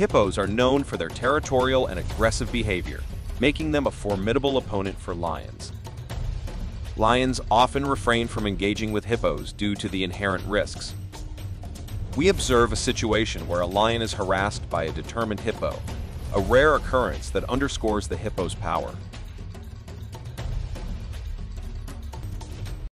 Hippos are known for their territorial and aggressive behavior, making them a formidable opponent for lions. Lions often refrain from engaging with hippos due to the inherent risks. We observe a situation where a lion is harassed by a determined hippo, a rare occurrence that underscores the hippo's power.